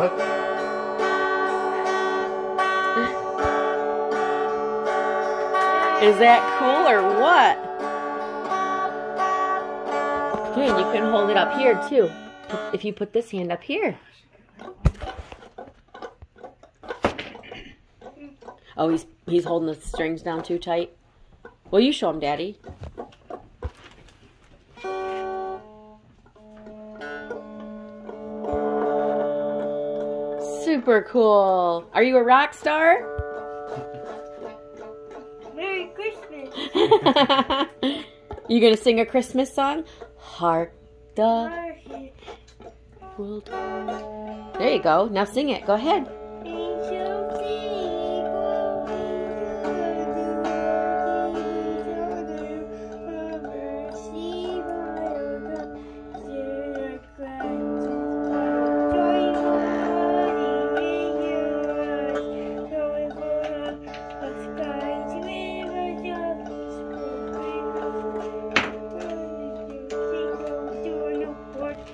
What? Is that cool or what? Dude, you can hold it up here too. If you put this hand up here. Oh, he's he's holding the strings down too tight. Will you show him, Daddy? Super cool. Are you a rock star? Merry Christmas. you gonna sing a Christmas song? Hark the world. There you go. Now sing it. Go ahead.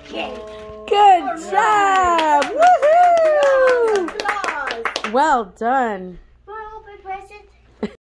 Good job! Woohoo! Well done.